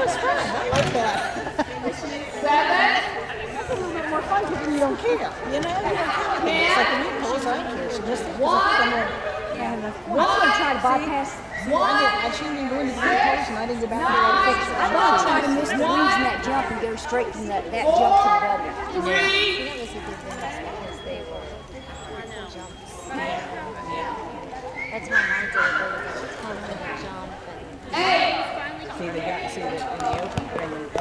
was fun. I like that. Seven. That's a little bit more fun because you don't care. You know, you don't care. It's like when you pose, I don't care. She just One. I'm going to try to bypass. See, I, I shouldn't even go into the pose and I didn't get back to the. I'm going to try to miss the reason that jump and go straight from that, that jump to the double. Three. That jumps. That's why see the gap, see the, in the open.